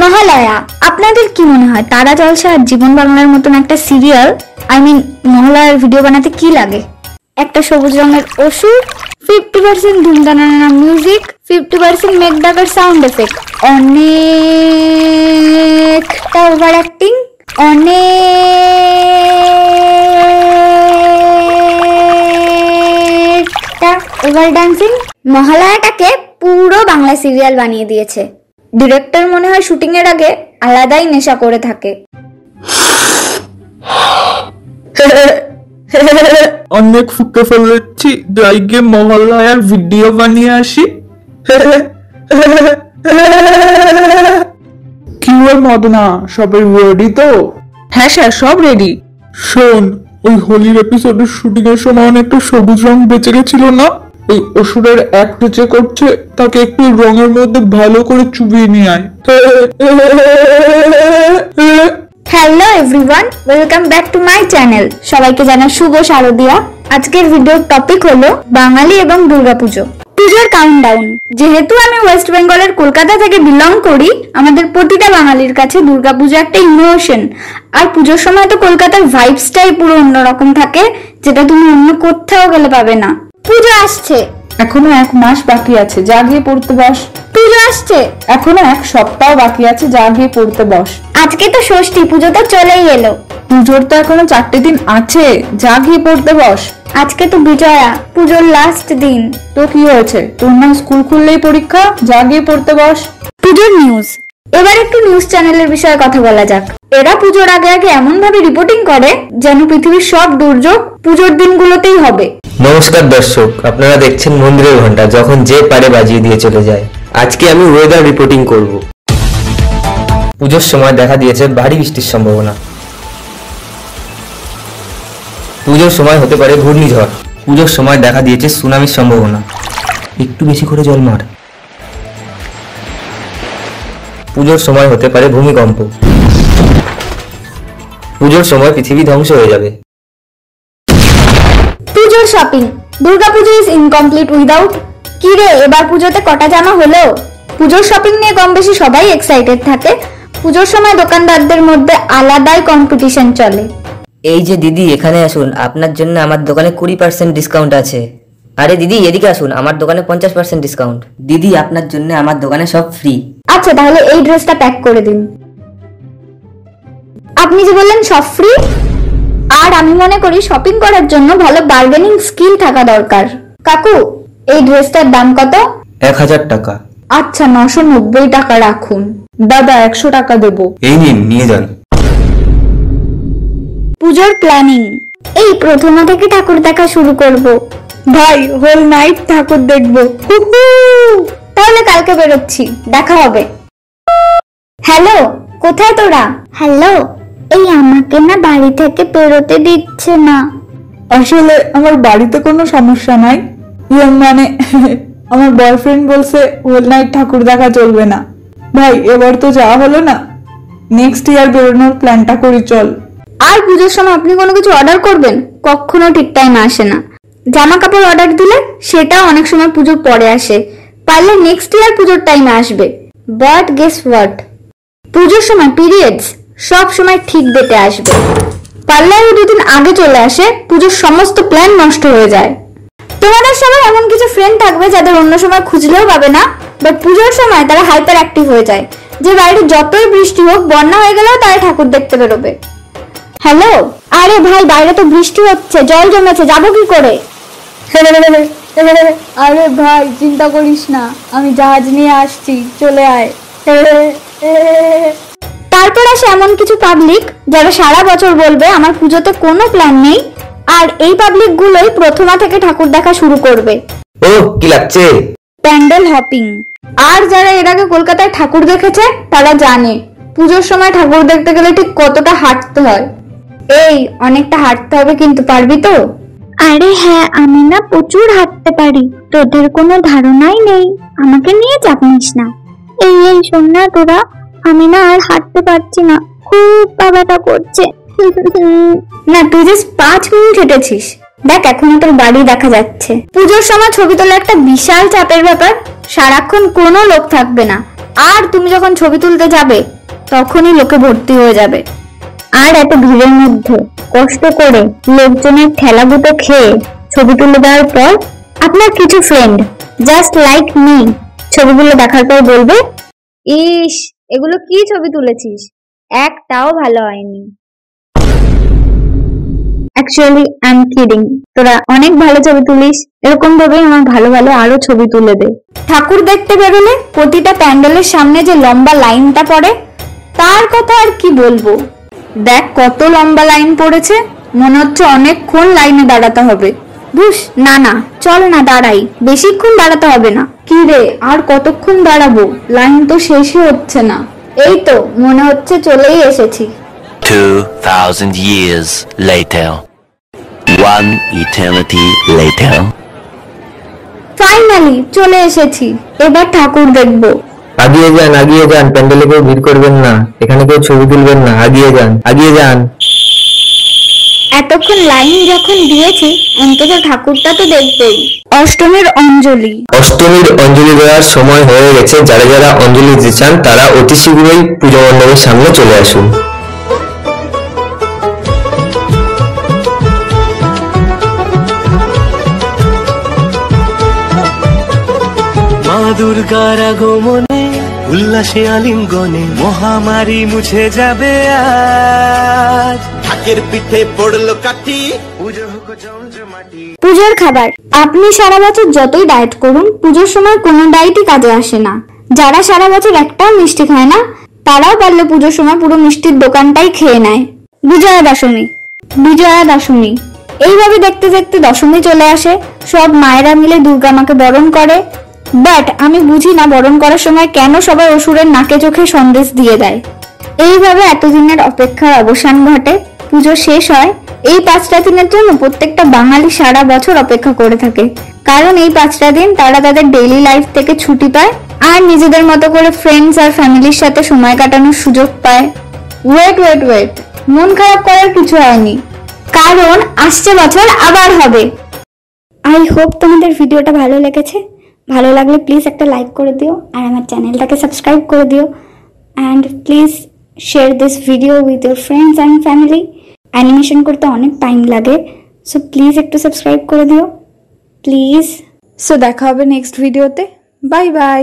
মহালয়া। আপনাদের কি মনে হয়, তারা জলসা আর জীবন বাংলার মতন একটা সিরিয়াল আই মিন মহালয়ার ভিডিও বানাতে কি লাগে? একটা সবুজ রঙের ওষুধ ফিফটি পার্সেন্ট ধুমধানানা মিউজিক ফিফটি পার্সেন্ট মেক ডাকার সাউন্ড এফেক্ট অনেকটা ওভার অ্যাক্টিং অনেকটা ওভার ডান্সিং মহালয়াটাকে পুরো বাংলা সিরিয়াল বানিয়ে দিয়েছে। ডিরেক্টর মনে হয় শুটিং এর আগে আলাদাই নেশা করে থাকে। অনেক ফুকে ফেলেছি যাই গিয়ে মহল্লায় ভিডিও বানিয়ে আসি। কি হয় মদনা সবাই রেডি তো? হ্যাঁ স্যার সব রেডি শোন ওই হোলির এপিসোডের শুটিং এর সময় অনেকটা সবুজ রং বেঁচে গেছিল না? ওই অসুরের অ্যাক্ট যে করছে, তাকে একটু রঙের মধ্যে ভালো করে চুবিয়ে নিয়ে আয়। Hello everyone welcome back to my channel সবাইকে জানা শুভ শারদিয়া। আজকের ভিডিওর টপিক হলো বাঙালি এবং দুর্গাপুজো। পুজোর কাউন্টডাউন যেহেতু আমি ওয়েস্ট বেঙ্গলের কলকাতা থেকে বিলং করি, আমাদের প্রতিটা বাঙালির কাছে দুর্গাপুজো একটা ইমোশন আর পুজোর সময় তো কলকাতার ভাইবসটাই পুরো অন্যরকম থাকে, যেটা তুমি অন্য কোথাও গেলে পাবে না। পুজো আসছে। এখনও এক মাস বাকি আছে যা গিয়ে পড়তে বস। পুজো আসছে। এখনও এক সপ্তাহ বাকি আছে যা গিয়ে পড়তে বস। আজকে তো ষষ্ঠী পুজো তো চলেই এলো। পুজোর তো এখনও চারটে দিন আছে যা গিয়ে পড়তে বস। আজকে তো বিজয়া পুজোর লাস্ট দিন। তো কি হয়েছে? তোর না স্কুল খুললেই পরীক্ষা যা গিয়ে পড়তে বস। পুজোর নিউজ এবার একটু নিউজ চ্যানেলের বিষয়ে কথা বলা যাক। এরা পুজোর আগে আগে এমন ভাবে রিপোর্টিং করে যেন পৃথিবীর সব দুর্যোগ পুজোর দিনগুলোতেই হবে। নমস্কার দর্শক, আপনারা দেখছেন মন্দিরের ঘণ্টা যখন যে পারে বাজিয়ে দিয়ে চলে যায়। আজকে আমি ওয়েদার রিপোর্টিং করব। পুজোর সময় দেখা দিয়েছে ভারী বৃষ্টির সম্ভাবনা। পুজোর সময় হতে পারে ঘূর্ণিঝড়। পুজোর সময় দেখা দিয়েছে সুনামির সম্ভাবনা। একটু বেশি করে জল মার পুজোর সময় হতে পারে ভূমিকম্প। পুজোর সময় পৃথিবী ধ্বংস হয়ে যাবে। পুজোর shopping Durga Puja is incomplete without কি রে এবার পুজোতে কটা জামা হলো? পুজোর শপিং নিয়ে কম বেশি সবাই এক্সাইটেড থাকে। পুজোর সময় দোকানদারদের মধ্যে আলাদাই কম্পিটিশন চলে। এই যে দিদি এখানে আসুন। আপনার জন্য আমার দোকানে কুড়ি পার্সেন্ট ডিসকাউন্ট আছে। আরে দিদি এদিকে আসুন। আমার দোকানে পঞ্চাশ পার্সেন্ট ডিসকাউন্ট দিদি আপনার জন্য আমার দোকানে সব ফ্রি আচ্ছা তাহলে এই ড্রেসটা প্যাক করে দিন। আপনি যে বললেন সব ফ্রি আর আমি মনে করি শপিং করার জন্য ভালো বার্গেনিং স্কিল থাকা দরকার। কাকু এই ড্রেসটার দাম কত? এক হাজার টাকা। আচ্ছা নশো নব্বই টাকা রাখুন। দাদা একশো টাকা দেবো। এই নিন নিয়ে যান। পুজোর প্ল্যানিং এই প্রথমা থেকে ঠাকুর দেখা শুরু করব। ভাই হোল নাইট ঠাকুর দেখব! তাহলে কালকে বেরোচ্ছি দেখা হবে। হ্যালো কোথায় তোরা? হ্যালো এই আমাকে না বাড়ি থেকে বেরোতে দিচ্ছে না। আসলে আমার বাড়িতে কোনো সমস্যা নাই। ইয়ে মানে আমার বয়ফ্রেন্ড বলছে হোল নাইট ঠাকুর দেখা চলবে না। ভাই এবার তো যাওয়া হলো না। নেক্সট ইয়ার বেরোনোর প্ল্যানটা করি চল। আর পুজোর সময় আপনি কোনো কিছু অর্ডার করবেন? কখনো ঠিক টাইমে আসে না। জামা কাপড় অর্ডার দিলে সেটাও অনেক সময় পুজোর পরে আসে। পারলে নেক্সট ইয়ার পুজোর টাইমে আসবে। বাট গেস হোয়াট পুজোর সময় পিরিয়ডস সব সময় ঠিক ডেটে আসবে। পারলে আরও দুদিন আগে চলে আসে, পুজোর সমস্ত প্ল্যান নষ্ট হয়ে যায়। তোমাদের সবাই এমন কিছু ফ্রেন্ড থাকবে যাদের অন্য সময় খুঁজলেও পাবে না বাট পুজোর সময় তারা হাইপার অ্যাক্টিভ হয়ে যায়। যে বাইরে যতই বৃষ্টি হোক, বন্যা হয়ে গেলেও তারা ঠাকুর দেখতে বেরোবে। হ্যালো আরে ভাই, বাইরে তো বৃষ্টি হচ্ছে, জল জমেছে, যাব কি করে? আরে ভাই চিন্তা করিস না আমি জাহাজ নিয়ে আসছি চলে আয়। তারপর আসে এমন কিছু পাবলিক যারা সারা বছর বলবে আমার পুজোতে কোনো প্ল্যান নেই। আর এই পাবলিক গুলোই প্রথমা থেকে ঠাকুর দেখা শুরু করবে। ও কি লাগছে? প্যান্ডেল হপিং। আর যারা এর আগে কলকাতায় ঠাকুর দেখেছে তারা জানে পুজোর সময় ঠাকুর দেখতে গেলে ঠিক কতটা হাঁটতে হয়। এই অনেকটা হাঁটতে হবে কিন্তু পারবি তো? আরে হ্যাঁ আমি না প্রচুর হাঁটতে পারি। তোদের কোনো ধারণাই নেই। আমাকে নিয়ে চাপ নিস না। এই এই, শোন না তোরা। আমি না আর হাঁটতে পারছি না। খুব ব্যথা করছে। না, তুই জাস্ট পাঁচ মিনিট হেঁটেছিস। দেখ, এখনও তোর বাড়ি দেখা যাচ্ছে। পুজোর সময় ছবি তোলা একটা বিশাল চাপের ব্যাপার। সারাক্ষণ কোনো লোক থাকবে না। আর তুমি যখন ছবি তুলতে যাবে, তখনই লোকে ভর্তি হয়ে যাবে। আর এত ভিড়ের মধ্যে কষ্ট করে লোকজনের ঠেলা ঠেলাগুটো খেয়ে ছবি তুলে দেওয়ার পর আপনার কিছু ফ্রেন্ড জাস্ট লাইক মি ছবিগুলো দেখার পর বলবে ইস এগুলো কি ছবি তুলেছিস? একটাও ভালো হয়নি। অ্যাকচুয়ালি আই এম কিডিং তোরা অনেক ভালো ছবি তুলিস এরকম ভাবে আমার ভালো ভালো আরও ছবি তুলে দে। ঠাকুর দেখতে বেরোলে প্রতিটা প্যান্ডেলের সামনে যে লম্বা লাইনটা পড়ে তার কথা আর কি বলব? দেখ কত লম্বা লাইন পড়েছে। মনে হচ্ছে অনেকক্ষণ লাইনে দাঁড়াতে হবে। বুস না না চল না দাঁড়াই। বেশিক্ষণ দাঁড়াতে হবে না। কি রে আর কতক্ষণ দাঁড়াবো? লাইন তো শেষই হচ্ছে না। এই তো মনে হচ্ছে চলেই এসেছি। 2,000 years later. One eternity later. Finally চলে এসেছি। এবার ঠাকুর দেখব। আগিয়ে যান আগিয়ে যান প্যান্ডেলে কেউ ভিড় করবেন না। এখানে কেউ ছবি তুলবেন না। আগিয়ে যান আগিয়ে যান। এতক্ষণ লাইন যখন দিয়েছি অন্তত ঠাকুরটা তো দেখবেই। অষ্টমীর অঞ্জলি। অষ্টমীর অঞ্জলি দেওয়ার সময় হয়ে গেছে। যারা যারা অঞ্জলি দিতে চান তারা অতি শীঘ্রই পুজো মণ্ডপের সামনে চলে আসুন। মা দুর্গার আগমনে উল্লাসে আলিঙ্গনে মহামারী মুছে যাবে আজ। ঢাকের পিঠে পড়ল কাঠি। পুজো হোক জমজমাটি। পুজোর খাবার। আপনি সারা বছর যতই ডায়েট করুন পুজোর সময় কোনো ডায়েটই কাজে আসে না। যারা সারা বছর একটাও মিষ্টি খায় না তারাও পারলে পুজোর সময় পুরো মিষ্টির দোকানটাই খেয়ে নেয়। বিজয়া দশমী। বিজয়া দশমী। এইভাবে দেখতে দেখতে দশমী চলে আসে। সব মায়েরা মিলে দুর্গা মাকে বরণ করে। বাট আমি বুঝি না বরণ করার সময় কেন সবাই অসুরের নাকে চোখে সন্দেশ দিয়ে দেয়। এইভাবে এতদিনের অপেক্ষার অবসান ঘটে, পুজো শেষ হয়, এই পাঁচটা দিনের জন্য প্রত্যেকটা বাঙালি সারা বছর অপেক্ষা করে থাকে। কারণ এই পাঁচটা দিন তারা তাদের ডেইলি লাইফ থেকে ছুটি পায় আর নিজেদের মতো করে ফ্রেন্ডস আর ফ্যামিলির সাথে সময় কাটানোর সুযোগ পায়। ওয়েট ওয়েট ওয়েট মন খারাপ করার কিছু হয়নি, কারণ আসছে বছর আবার হবে। আই হোপ তোমাদের ভিডিওটা ভালো লেগেছে। ভালো লাগলে প্লিজ একটা লাইক করে দিও আর আমার চ্যানেলটাকে সাবস্ক্রাইব করে দিও and please share this video with your friends and family animation করতে অনেক টাইম লাগে সো প্লিজ একটু সাবস্ক্রাইব করে দিও। প্লিজ সো দেখা হবে নেক্সট ভিডিওতে বাই বাই